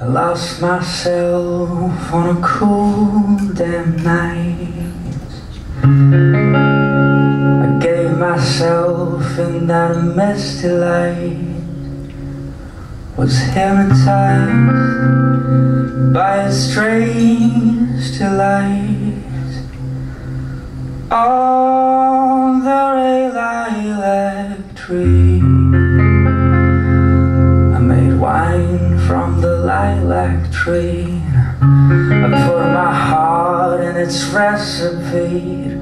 I lost myself on a cool damn night. I gave myself in that misty light. Was hypnotized by a strange delight. On the lilac tree, from the lilac tree. I put my heart in its recipe.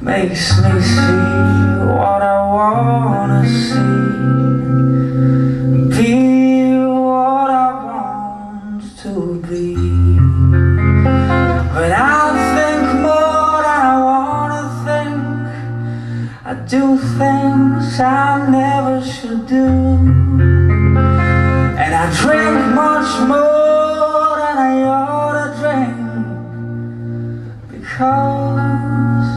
Makes me see what I wanna see. Be what I want to be. But I think more than I wanna think, I do things I never should do. And I drink much more than I ought to drink because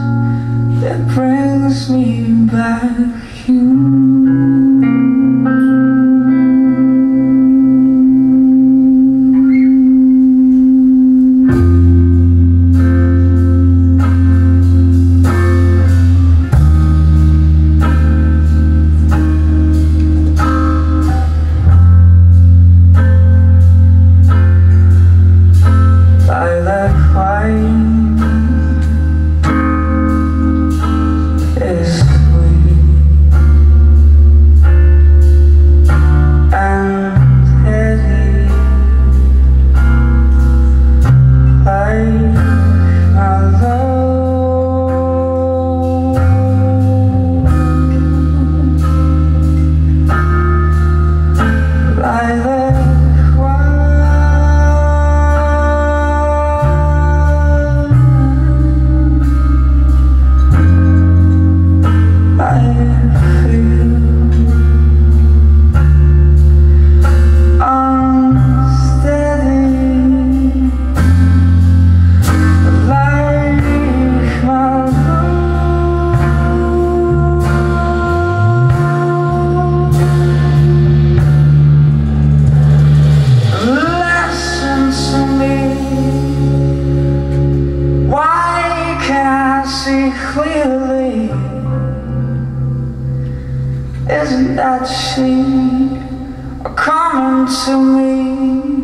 that brings me back Isn't that she coming to me?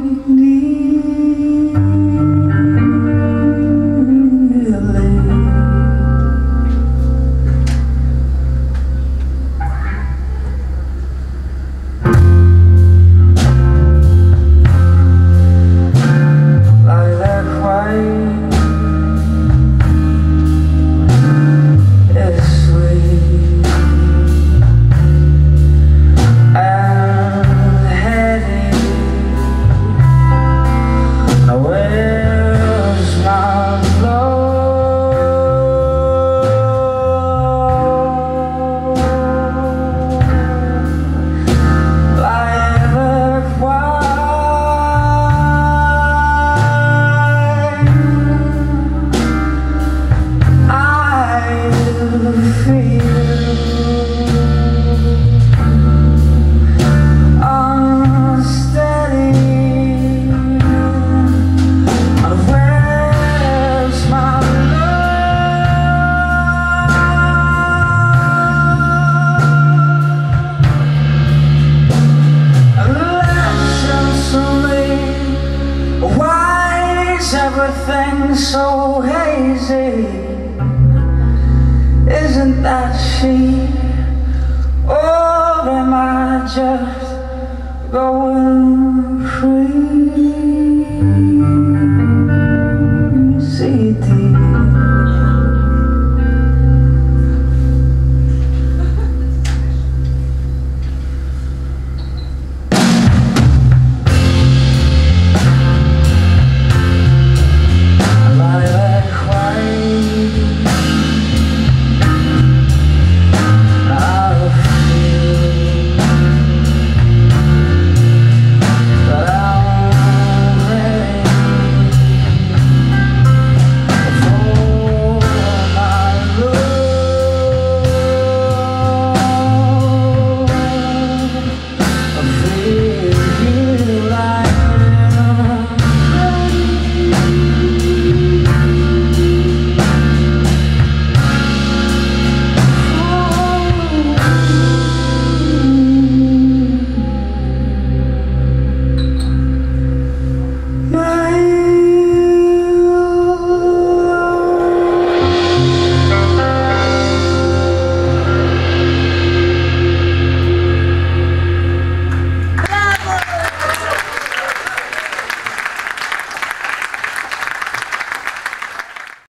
Everything so hazy? Isn't that she? Or am I just going free?